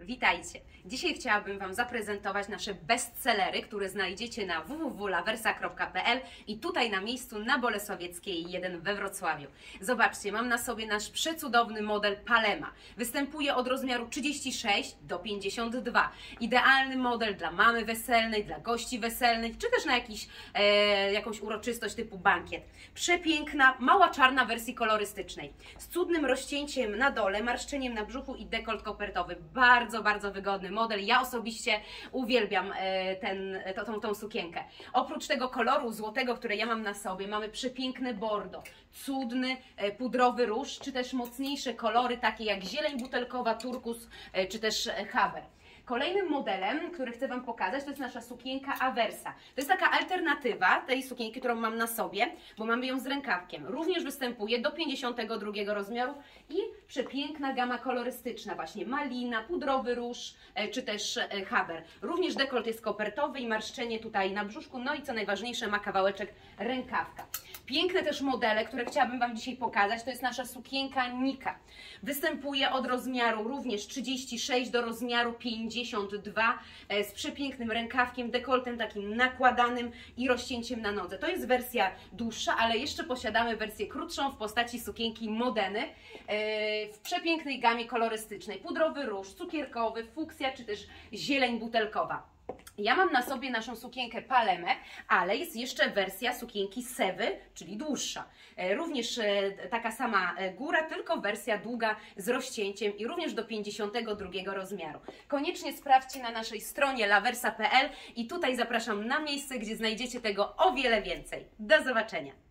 Witajcie! Dzisiaj chciałabym Wam zaprezentować nasze bestsellery, które znajdziecie na www.lawersa.pl i tutaj na miejscu na Bolesławieckiej 1 we Wrocławiu. Zobaczcie, mam na sobie nasz przecudowny model Palema. Występuje od rozmiaru 36 do 52. Idealny model dla mamy weselnej, dla gości weselnych, czy też na jakiś, e, jakąś uroczystość typu bankiet. Przepiękna, mała czarna wersji kolorystycznej. Z cudnym rozcięciem na dole, marszczeniem na brzuchu i dekolt kopertowy. Bardzo, bardzo wygodny model. Ja osobiście uwielbiam e, ten, to, tą, tą sukienkę. Oprócz tego koloru złotego, które ja mam na sobie, mamy przepiękny bordo, cudny e, pudrowy róż, czy też mocniejsze kolory, takie jak zieleń butelkowa, turkus, e, czy też e, haber. Kolejnym modelem, który chcę Wam pokazać, to jest nasza sukienka Aversa. To jest taka alternatywa tej sukienki, którą mam na sobie, bo mamy ją z rękawkiem. Również występuje do 52 rozmiaru i przepiękna gama kolorystyczna, właśnie malina, pudrowy róż, e, czy też e, haber. Również dekolt jest kopertowy i marszczenie tutaj na brzuszku, no i co najważniejsze ma kawałeczek rękawka. Piękne też modele, które chciałabym Wam dzisiaj pokazać, to jest nasza sukienka Nika. Występuje od rozmiaru również 36 do rozmiaru 52 e, z przepięknym rękawkiem, dekoltem takim nakładanym i rozcięciem na nodze. To jest wersja dłuższa, ale jeszcze posiadamy wersję krótszą w postaci sukienki Modeny e, w przepięknej gamie kolorystycznej. Pudrowy róż, cukierkowy, fuksja czy też zieleń butelkowa. Ja mam na sobie naszą sukienkę Palemę, ale jest jeszcze wersja sukienki Sewy, czyli dłuższa. E, również e, taka sama e, góra, tylko wersja długa z rozcięciem i również do 52 rozmiaru. Koniecznie sprawdźcie na naszej stronie laversa.pl i tutaj zapraszam na miejsce, gdzie znajdziecie tego o wiele więcej. Do zobaczenia!